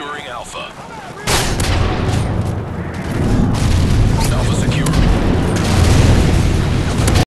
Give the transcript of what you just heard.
Securing Alpha.